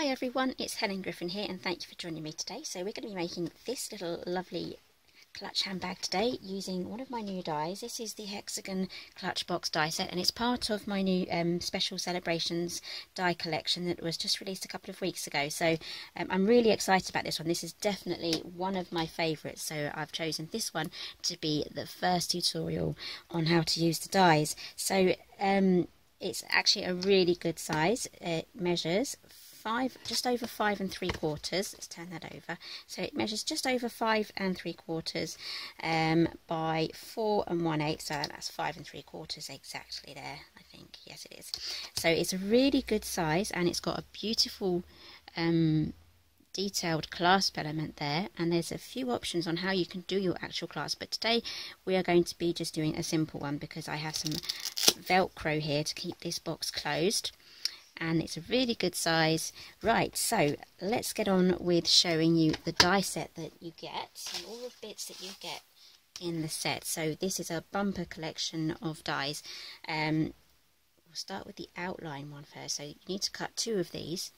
Hi everyone, it's Helen Griffin here and thank you for joining me today. So we're going to be making this little lovely clutch handbag today using one of my new dies. This is the Hexagon Clutch Box die set and it's part of my new um, Special Celebrations die collection that was just released a couple of weeks ago. So um, I'm really excited about this one. This is definitely one of my favourites so I've chosen this one to be the first tutorial on how to use the dies. So um, it's actually a really good size. It measures five, just over five and three quarters. Let's turn that over. So it measures just over five and three quarters um, by four and one eighth. So that's five and three quarters exactly there. I think yes, it is. So it's a really good size, and it's got a beautiful. Um, detailed clasp element there and there's a few options on how you can do your actual clasp but today we are going to be just doing a simple one because I have some velcro here to keep this box closed and it's a really good size. Right, so let's get on with showing you the die set that you get and all the bits that you get in the set. So this is a bumper collection of dies. Um, we'll start with the outline one first. So you need to cut two of these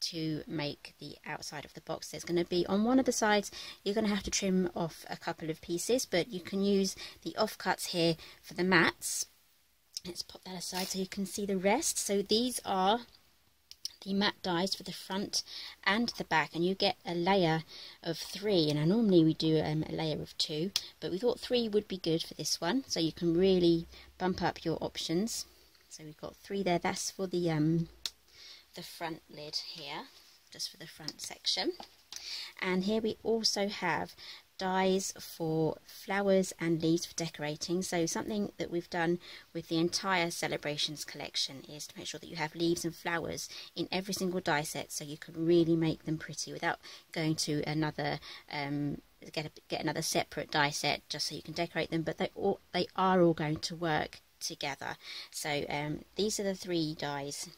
to make the outside of the box. There's going to be on one of the sides you're going to have to trim off a couple of pieces but you can use the offcuts here for the mats Let's pop that aside so you can see the rest. So these are the matte dies for the front and the back and you get a layer of three. And normally we do um, a layer of two but we thought three would be good for this one. So you can really bump up your options. So we've got three there. That's for the um the front lid here just for the front section. And here we also have dies for flowers and leaves for decorating. So something that we've done with the entire celebrations collection is to make sure that you have leaves and flowers in every single die set so you can really make them pretty without going to another um, get a, get another separate die set just so you can decorate them. But they all they are all going to work together. So um, these are the three dies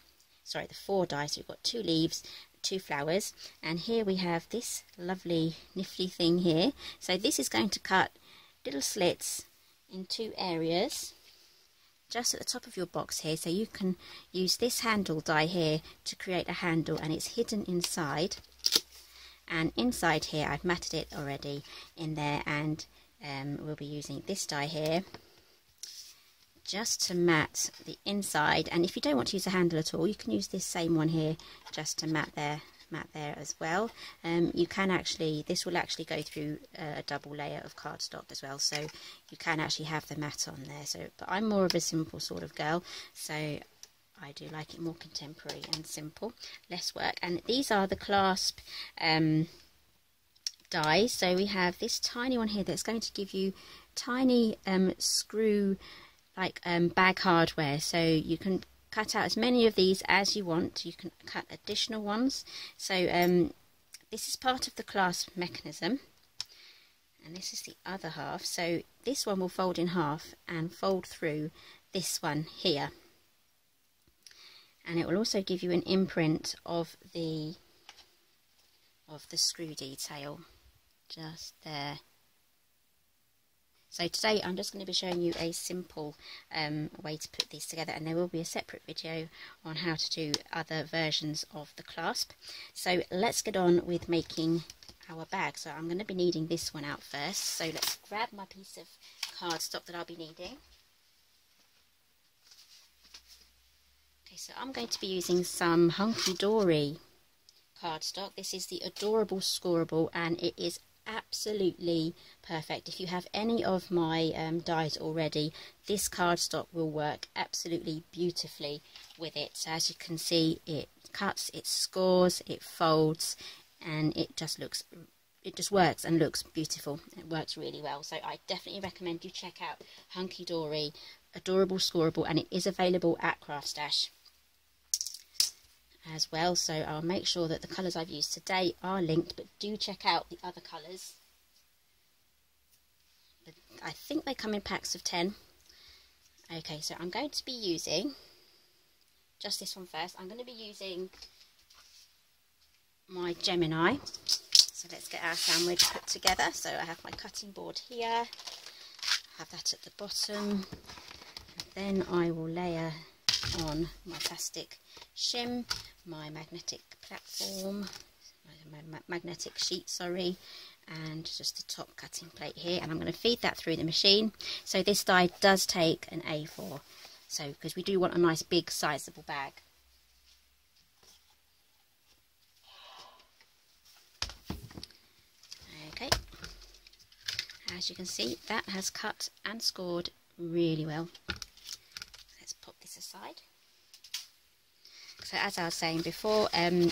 sorry the four dies we've got two leaves two flowers and here we have this lovely nifty thing here. So this is going to cut little slits in two areas just at the top of your box here. So you can use this handle die here to create a handle and it's hidden inside. And inside here I've matted it already in there and um, we'll be using this die here just to mat the inside. And if you don't want to use a handle at all you can use this same one here just to mat there mat there as well. Um, you can actually this will actually go through a double layer of cardstock as well. So you can actually have the mat on there. So but I'm more of a simple sort of girl. So I do like it more contemporary and simple less work. And these are the clasp um, dies. So we have this tiny one here that's going to give you tiny um, screw like um, bag hardware. So you can cut out as many of these as you want. You can cut additional ones. So um, this is part of the clasp mechanism. And this is the other half. So this one will fold in half and fold through this one here. And it will also give you an imprint of the of the screw detail just there so today I'm just going to be showing you a simple um, way to put these together and there will be a separate video on how to do other versions of the clasp. So let's get on with making our bag. So I'm going to be needing this one out first. So let's grab my piece of cardstock that I'll be needing. Okay, so I'm going to be using some Hunkydory cardstock. This is the Adorable Scorable and it is absolutely perfect. If you have any of my um, dies already, this cardstock will work absolutely beautifully with it. So as you can see, it cuts, it scores, it folds, and it just looks it just works and looks beautiful. It works really well. So I definitely recommend you check out Hunkydory, Adorable Scorable, and it is available at Craft Stash as well. So I'll make sure that the colours I've used today are linked but do check out the other colours. I think they come in packs of 10 okay so I'm going to be using just this one first. I'm going to be using my Gemini. So let's get our sandwich put together. So I have my cutting board here. Have that at the bottom. Then I will layer on my plastic shim my magnetic platform, magnetic sheet, sorry, and just the top cutting plate here. And I'm going to feed that through the machine. So this die does take an A4, so because we do want a nice big sizable bag. Okay, as you can see, that has cut and scored really well. Let's pop this aside. So as I was saying before, um,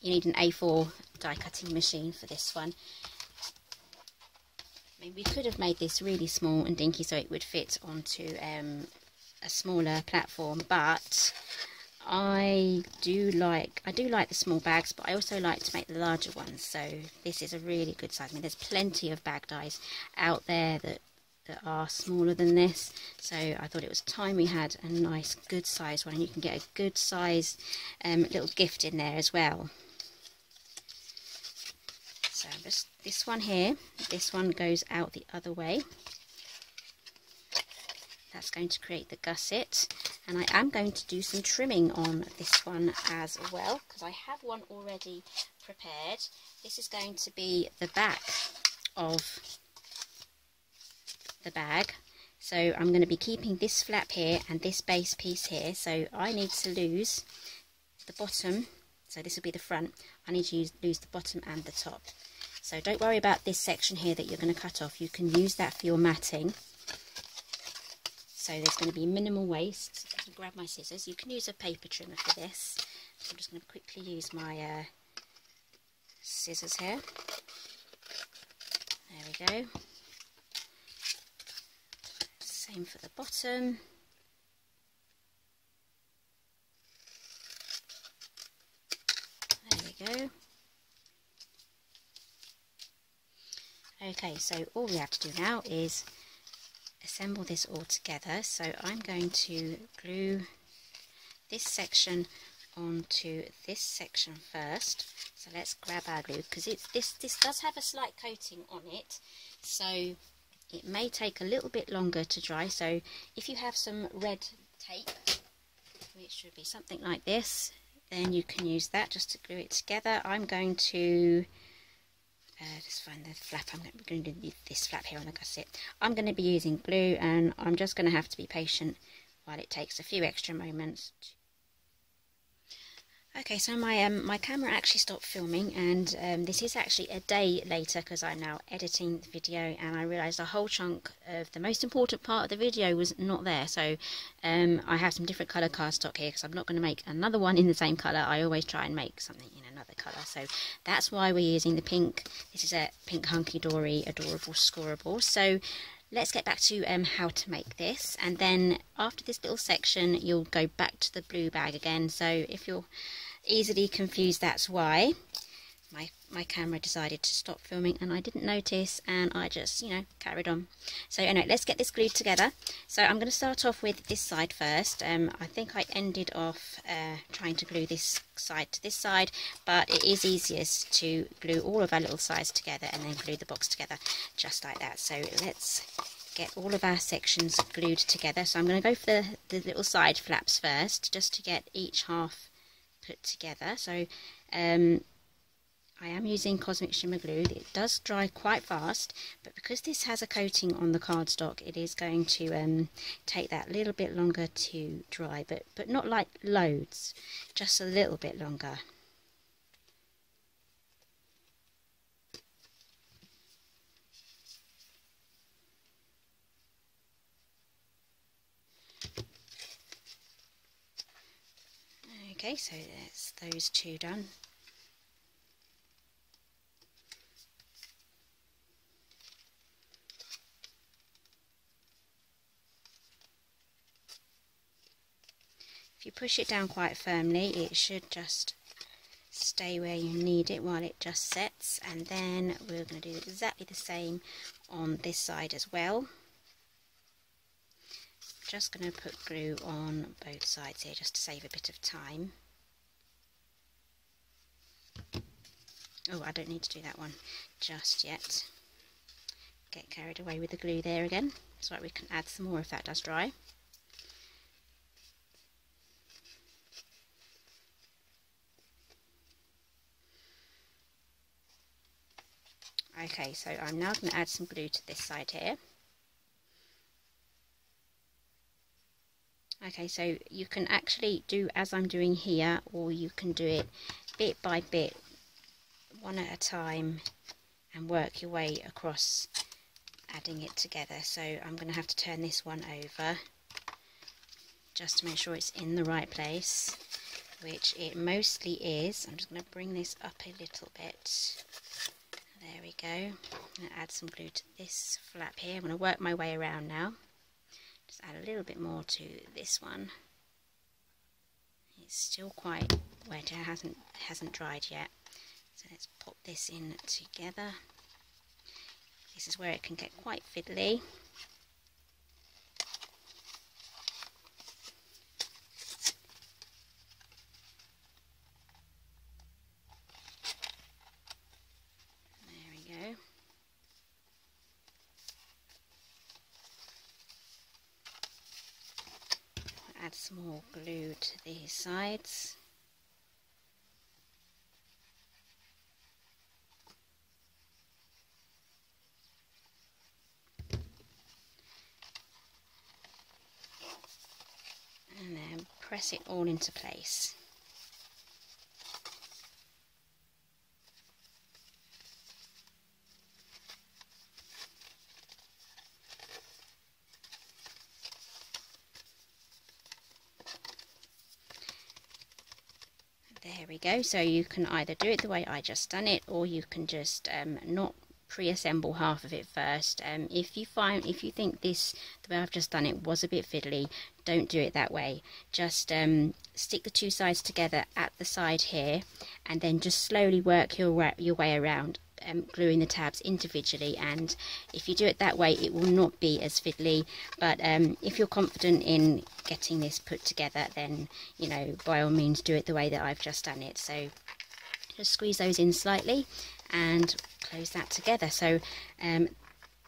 you need an A4 die cutting machine for this one. I mean, we could have made this really small and dinky so it would fit onto um, a smaller platform, but I do like I do like the small bags, but I also like to make the larger ones. So this is a really good size. I mean, there's plenty of bag dies out there that that are smaller than this. So I thought it was time we had a nice good size one and you can get a good size um, little gift in there as well. So just this one here this one goes out the other way. That's going to create the gusset and I am going to do some trimming on this one as well because I have one already prepared. This is going to be the back of the bag. So I'm going to be keeping this flap here and this base piece here. So I need to lose the bottom. So this will be the front. I need to use, lose the bottom and the top. So don't worry about this section here that you're going to cut off. You can use that for your matting. So there's going to be minimal waste. I grab my scissors. You can use a paper trimmer for this. So I'm just going to quickly use my uh, scissors here. There we go. Same for the bottom. There we go. Okay, so all we have to do now is assemble this all together. So I'm going to glue this section onto this section first. So let's grab our glue because this this does have a slight coating on it. So it may take a little bit longer to dry, so if you have some red tape, which should be something like this, then you can use that just to glue it together. I'm going to uh, just find the flap. I'm going to do this flap here on the gusset. I'm going to be using glue, and I'm just going to have to be patient while it takes a few extra moments Okay, so my um, my camera actually stopped filming, and um, this is actually a day later because I'm now editing the video, and I realised a whole chunk of the most important part of the video was not there. So um, I have some different colour cardstock here because I'm not going to make another one in the same colour. I always try and make something in another colour, so that's why we're using the pink. This is a pink hunkydory adorable scorable. So let's get back to um, how to make this and then after this little section you'll go back to the blue bag again so if you're easily confused that's why. My my camera decided to stop filming and I didn't notice and I just you know carried on. So anyway let's get this glued together. So I'm going to start off with this side first. Um, I think I ended off uh, trying to glue this side to this side but it is easiest to glue all of our little sides together and then glue the box together just like that. So let's get all of our sections glued together. So I'm going to go for the, the little side flaps first just to get each half put together. So um, I am using Cosmic Shimmer Glue. It does dry quite fast, but because this has a coating on the cardstock, it is going to um, take that little bit longer to dry, but, but not like loads, just a little bit longer. Okay, so that's those two done. If you push it down quite firmly, it should just stay where you need it while it just sets. And then we're going to do exactly the same on this side as well just going to put glue on both sides here just to save a bit of time. Oh, I don't need to do that one just yet. Get carried away with the glue there again, so we can add some more if that does dry. Okay, so I'm now going to add some glue to this side here. Okay, so you can actually do as I'm doing here, or you can do it bit by bit, one at a time, and work your way across adding it together. So I'm going to have to turn this one over just to make sure it's in the right place, which it mostly is. I'm just going to bring this up a little bit. There we go. Add some glue to this flap here. I'm going to work my way around now. Just add a little bit more to this one. It's still quite wet, it hasn't, hasn't dried yet. So let's pop this in together. This is where it can get quite fiddly. add some more glue to these sides. And then press it all into place. there we go. So you can either do it the way I just done it or you can just um, not pre-assemble half of it first. Um, if you find if you think this the way I've just done it was a bit fiddly don't do it that way. Just um, stick the two sides together at the side here and then just slowly work your, your way around um, gluing the tabs individually and if you do it that way it will not be as fiddly. But um, if you're confident in getting this put together then you know by all means do it the way that I've just done it. So just squeeze those in slightly and close that together. So um,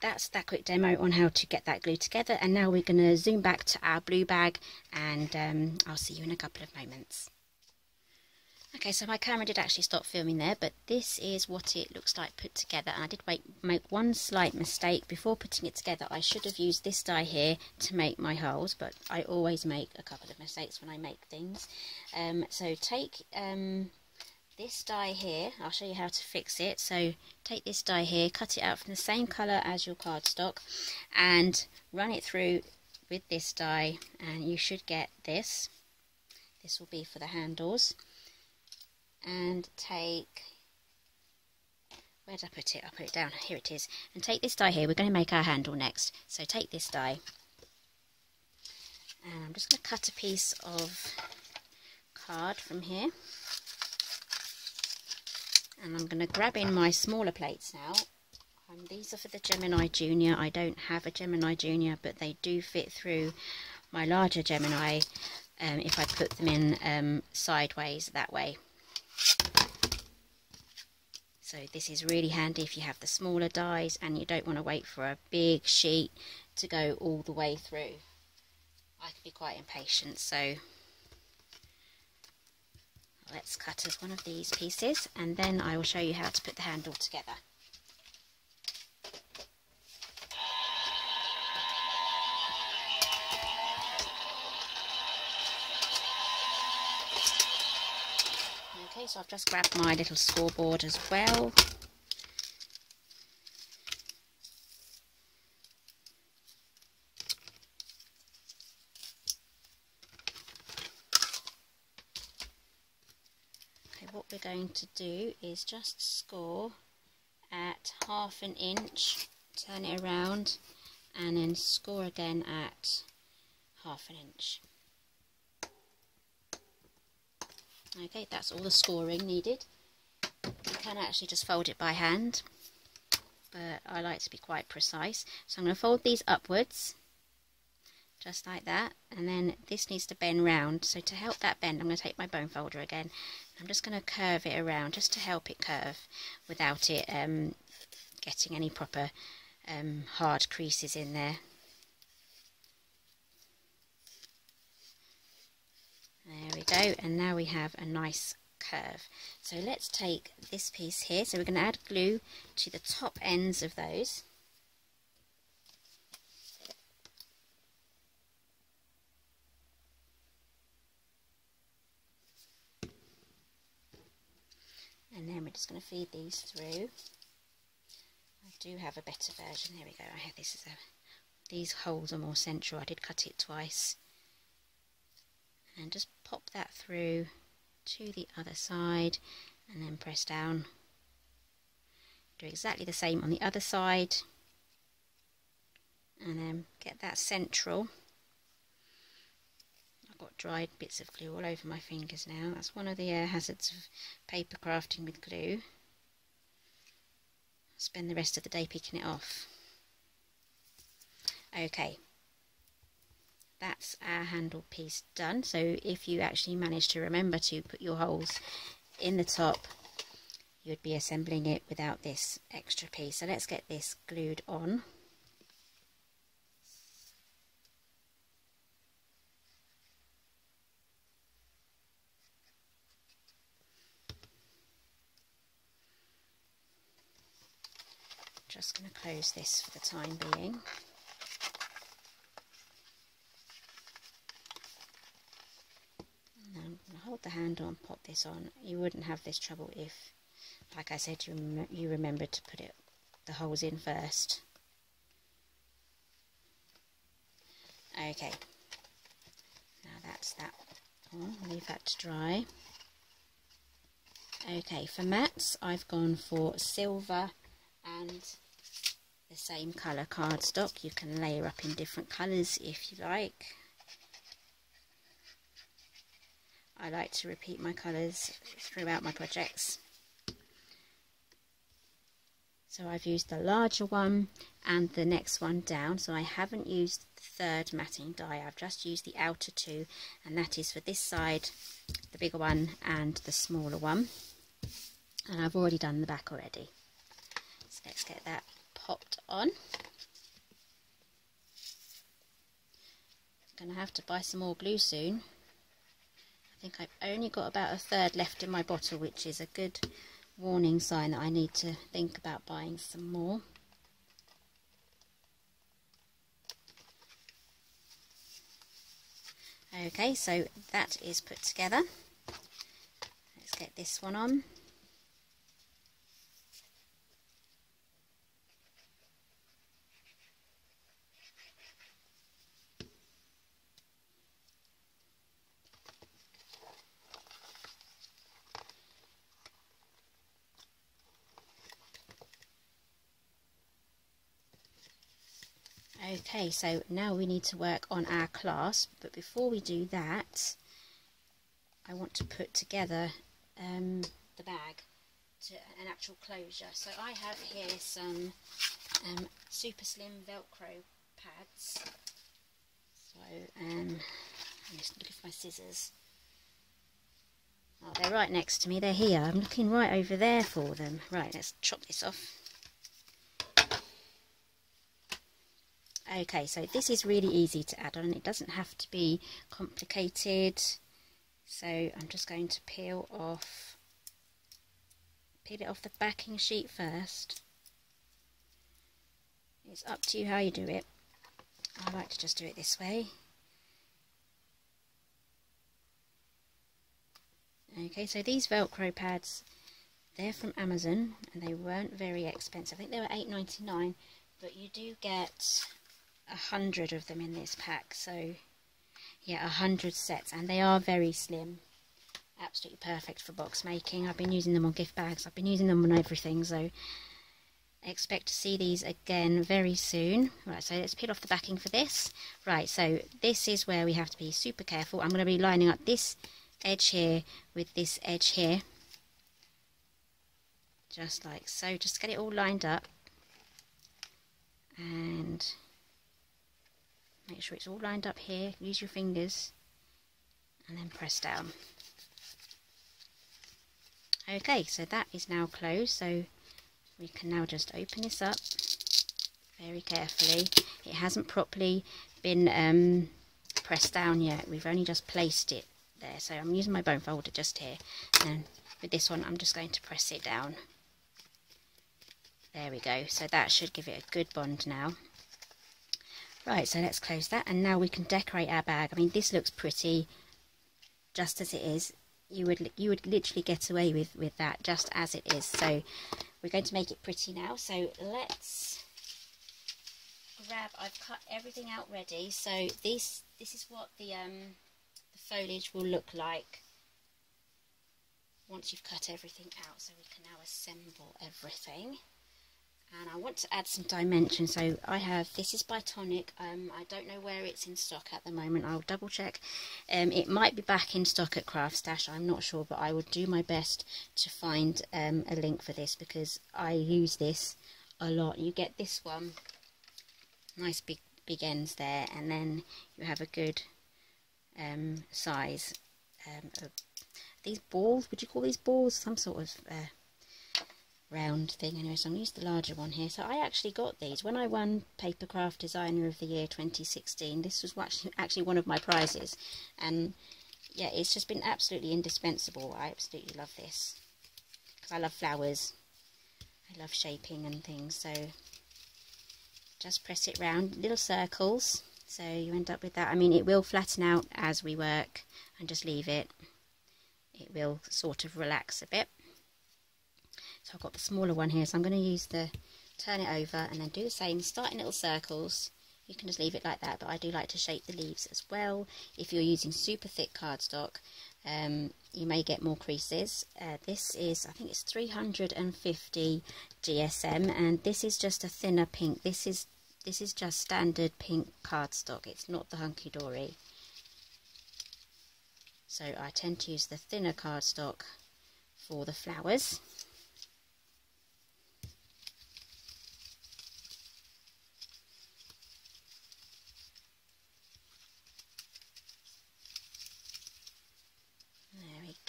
that's that quick demo on how to get that glue together. And now we're going to zoom back to our blue bag and um, I'll see you in a couple of moments. Okay, so my camera did actually stop filming there, but this is what it looks like put together. And I did make, make one slight mistake before putting it together. I should have used this die here to make my holes, but I always make a couple of mistakes when I make things. Um, so take um, this die here, I'll show you how to fix it. So take this die here, cut it out from the same colour as your cardstock, and run it through with this die, and you should get this. This will be for the handles and take where did I put it? I put it down. Here it is. And take this die here. We're going to make our handle next. So take this die. And I'm just going to cut a piece of card from here. And I'm going to grab in my smaller plates now. Um, these are for the Gemini Junior. I don't have a Gemini Junior, but they do fit through my larger Gemini um, if I put them in um, sideways that way. So this is really handy if you have the smaller dies and you don't want to wait for a big sheet to go all the way through. I can be quite impatient, so let's cut as one of these pieces and then I will show you how to put the handle together. Okay, so I've just grabbed my little scoreboard as well. Okay, what we're going to do is just score at half an inch, turn it around, and then score again at half an inch. Okay, that's all the scoring needed. You can actually just fold it by hand, but I like to be quite precise. So I'm going to fold these upwards, just like that, and then this needs to bend round. So to help that bend, I'm going to take my bone folder again. I'm just going to curve it around, just to help it curve, without it um, getting any proper um, hard creases in there. And now we have a nice curve. So let's take this piece here. So we're going to add glue to the top ends of those. And then we're just going to feed these through. I do have a better version. There we go. I have this as a these holes are more central. I did cut it twice. And just pop that through to the other side and then press down. Do exactly the same on the other side and then get that central. I've got dried bits of glue all over my fingers now. That's one of the uh, hazards of paper crafting with glue. spend the rest of the day picking it off. Okay, that's our handle piece done. So if you actually manage to remember to put your holes in the top, you'd be assembling it without this extra piece. So let's get this glued on. Just going to close this for the time being. Hold the handle and pop this on. You wouldn't have this trouble if, like I said, you, rem you remembered to put it the holes in first. Okay, now that's that on. Leave that to dry. Okay, for mats, I've gone for silver and the same colour cardstock. You can layer up in different colours if you like. I like to repeat my colours throughout my projects. So I've used the larger one and the next one down. So I haven't used the third matting die. I've just used the outer two and that is for this side, the bigger one and the smaller one. And I've already done the back already. So let's get that popped on. I'm Gonna have to buy some more glue soon think I've only got about a third left in my bottle, which is a good warning sign that I need to think about buying some more. Okay, so that is put together. Let's get this one on. Okay, so now we need to work on our clasp, but before we do that, I want to put together um, the bag to an actual closure. So I have here some um, super slim Velcro pads. So um, I'm just looking for my scissors. Oh, they're right next to me. They're here. I'm looking right over there for them. Right, let's chop this off. Okay, so this is really easy to add on. It doesn't have to be complicated. So I'm just going to peel off, peel it off the backing sheet first. It's up to you how you do it. I like to just do it this way. Okay, so these Velcro pads, they're from Amazon and they weren't very expensive. I think they were $8.99, but you do get a hundred of them in this pack so yeah a hundred sets and they are very slim. Absolutely perfect for box making. I've been using them on gift bags. I've been using them on everything so I expect to see these again very soon. Right so let's peel off the backing for this. Right so this is where we have to be super careful. I'm going to be lining up this edge here with this edge here. Just like so. Just get it all lined up. And Make sure it's all lined up here. Use your fingers and then press down. Okay, so that is now closed. So we can now just open this up very carefully. It hasn't properly been um, pressed down yet. We've only just placed it there. So I'm using my bone folder just here. And with this one, I'm just going to press it down. There we go. So that should give it a good bond now. Right, so let's close that. And now we can decorate our bag. I mean, this looks pretty just as it is. You would you would literally get away with, with that just as it is. So we're going to make it pretty now. So let's grab, I've cut everything out ready. So this this is what the, um, the foliage will look like once you've cut everything out. So we can now assemble everything and I want to add some dimension. So I have this is by Tonic um, I don't know where it's in stock at the moment. I'll double check. Um, it might be back in stock at Craft Stash I'm not sure but I will do my best to find um, a link for this because I use this a lot. You get this one nice big big ends there and then you have a good um, size um, these balls. Would you call these balls some sort of uh, round thing anyway so I'm going to use the larger one here. So I actually got these when I won Papercraft Designer of the Year 2016 this was actually one of my prizes. And yeah it's just been absolutely indispensable. I absolutely love this. Because I love flowers. I love shaping and things so just press it round little circles. So you end up with that. I mean it will flatten out as we work and just leave it. It will sort of relax a bit so I've got the smaller one here, so I'm going to use the turn it over and then do the same, start in little circles. You can just leave it like that, but I do like to shape the leaves as well. If you're using super thick cardstock, um, you may get more creases. Uh, this is, I think it's 350 GSM, and this is just a thinner pink. This is this is just standard pink cardstock. It's not the hunkydory. So I tend to use the thinner cardstock for the flowers.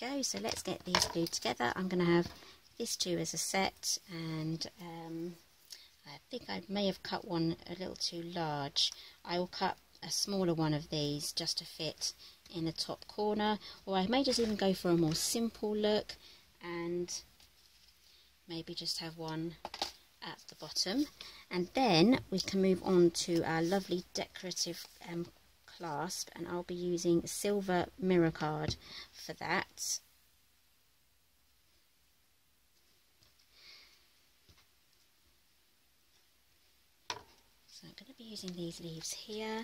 Go. So let's get these glued together. I'm going to have this two as a set and um, I think I may have cut one a little too large. I will cut a smaller one of these just to fit in the top corner or I may just even go for a more simple look and maybe just have one at the bottom and then we can move on to our lovely decorative um, clasp and I'll be using a silver mirror card for that. So I'm going to be using these leaves here.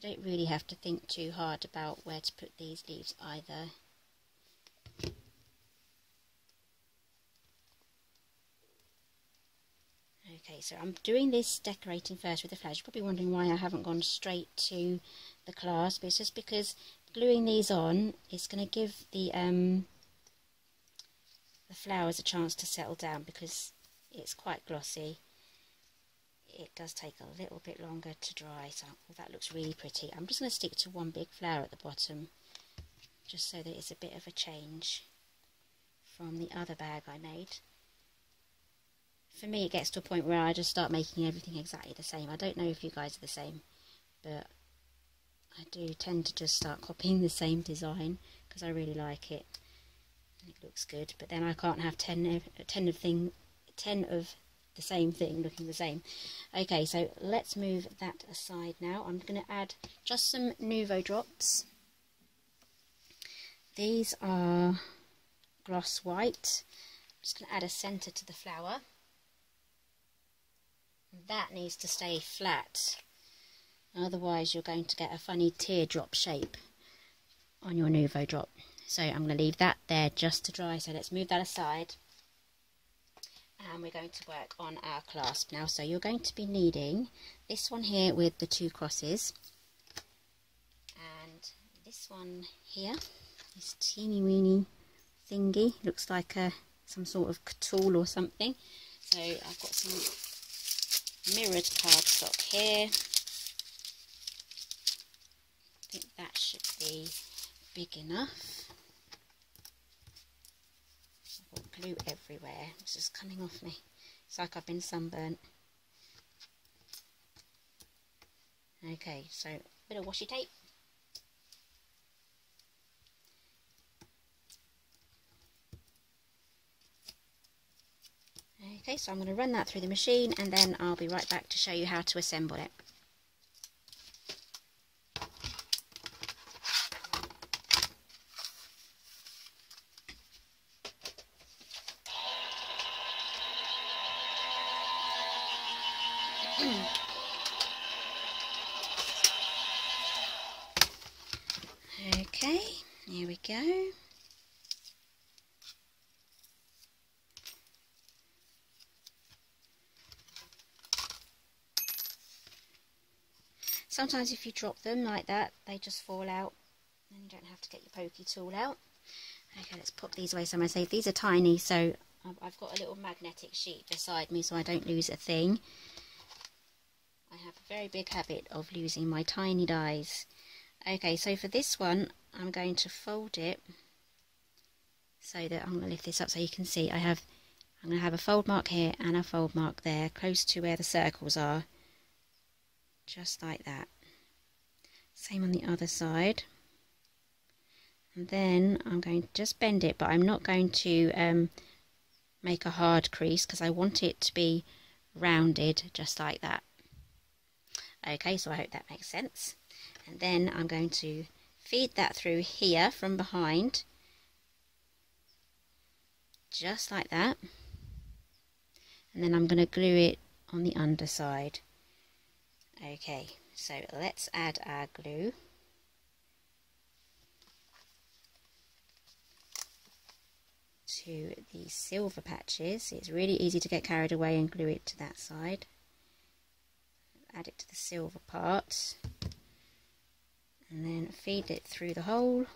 You don't really have to think too hard about where to put these leaves either. Okay, so I'm doing this decorating first with the flowers. You're probably wondering why I haven't gone straight to the clasp. It's just because gluing these on is going to give the um, the flowers a chance to settle down because it's quite glossy it does take a little bit longer to dry so that looks really pretty. I'm just going to stick to one big flower at the bottom just so that it's a bit of a change from the other bag I made. For me it gets to a point where I just start making everything exactly the same. I don't know if you guys are the same but I do tend to just start copying the same design because I really like it it looks good. But then I can't have 10 of, 10 of thing 10 of the same thing, looking the same. Okay, so let's move that aside now. I'm going to add just some Nuvo drops. These are gloss white. I'm just going to add a centre to the flower. That needs to stay flat. Otherwise you're going to get a funny teardrop shape on your Nuvo drop. So I'm going to leave that there just to dry. So let's move that aside and we're going to work on our clasp now. So you're going to be needing this one here with the two crosses and this one here, this teeny weeny thingy, looks like a some sort of tool or something. So I've got some mirrored cardstock here. I think that should be big enough. Glue everywhere. It's just coming off me. It's like I've been sunburnt. Okay, so a bit of washi tape. Okay, so I'm going to run that through the machine and then I'll be right back to show you how to assemble it. okay, here we go. Sometimes if you drop them like that, they just fall out. Then you don't have to get your pokey tool out. Okay, let's pop these away somewhere safe. These are tiny, so I've got a little magnetic sheet beside me so I don't lose a thing. I have a very big habit of losing my tiny dies. Okay, so for this one, I'm going to fold it so that I'm going to lift this up so you can see I have I'm going to have a fold mark here and a fold mark there close to where the circles are just like that same on the other side. And then I'm going to just bend it but I'm not going to um, make a hard crease because I want it to be rounded just like that. Okay so I hope that makes sense. And then I'm going to feed that through here from behind. Just like that. And then I'm going to glue it on the underside. Okay so let's add our glue. To the silver patches. It's really easy to get carried away and glue it to that side. Add it to the silver part. And then feed it through the hole.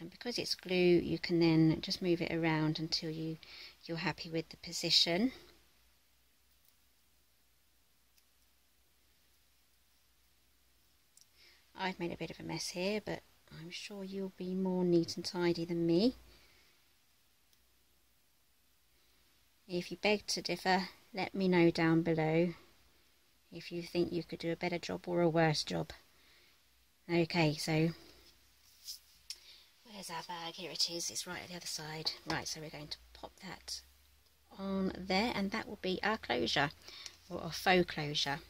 And because it's glue you can then just move it around until you you're happy with the position I've made a bit of a mess here but I'm sure you'll be more neat and tidy than me if you beg to differ let me know down below if you think you could do a better job or a worse job. Okay, so where's our bag? Here it is. It's right at the other side. Right, so we're going to pop that on there and that will be our closure or a faux closure.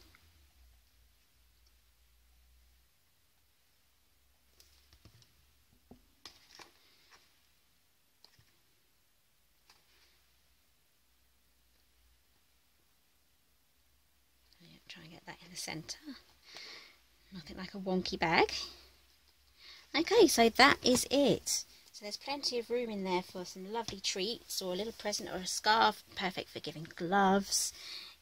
try and get that in the centre. Nothing like a wonky bag. Okay, so that is it. So there's plenty of room in there for some lovely treats or a little present or a scarf, perfect for giving gloves.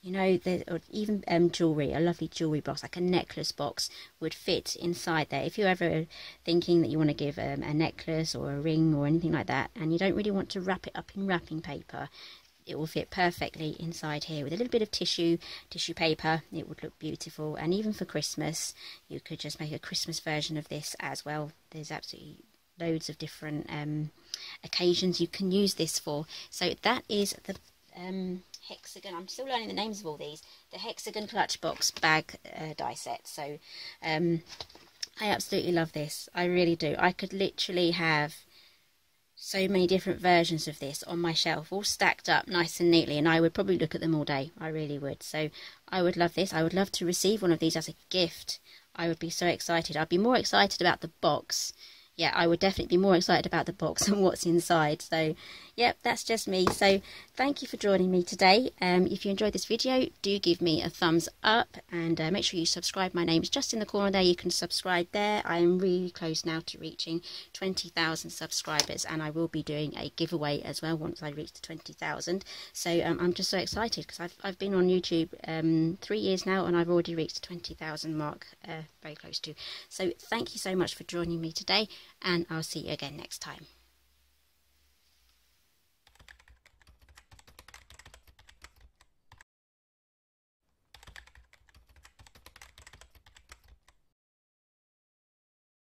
You know, or even um, jewellery, a lovely jewellery box, like a necklace box, would fit inside there. If you're ever thinking that you want to give um, a necklace or a ring or anything like that, and you don't really want to wrap it up in wrapping paper, it will fit perfectly inside here with a little bit of tissue tissue paper. It would look beautiful. And even for Christmas you could just make a Christmas version of this as well. There's absolutely loads of different um, occasions you can use this for. So that is the um, hexagon. I'm still learning the names of all these. The hexagon clutch box bag uh, die set. So um, I absolutely love this. I really do. I could literally have so many different versions of this on my shelf, all stacked up nice and neatly, and I would probably look at them all day. I really would. So I would love this. I would love to receive one of these as a gift. I would be so excited. I'd be more excited about the box yeah, I would definitely be more excited about the box and what's inside. So, yep, that's just me. So, thank you for joining me today. Um, if you enjoyed this video, do give me a thumbs up and uh, make sure you subscribe. My name's just in the corner there. You can subscribe there. I am really close now to reaching 20,000 subscribers and I will be doing a giveaway as well once I reach the 20,000. So, um, I'm just so excited because I've, I've been on YouTube um, three years now and I've already reached the 20,000 mark, uh, very close to. So, thank you so much for joining me today and I'll see you again next time.